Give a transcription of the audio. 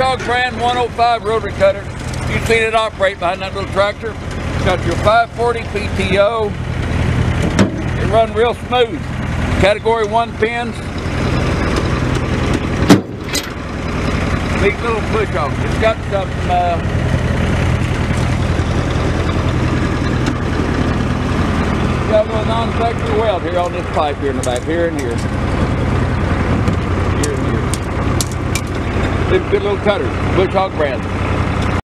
Hog brand 105 rotary cutter. You've seen it operate behind that little tractor. It's got your 540 PTO. It run real smooth. Category 1 pins. Big little push off. It's got some uh, got a little non-factory weld here on this pipe here in the back, here and here. Good, little cutter, Bush Hog brand.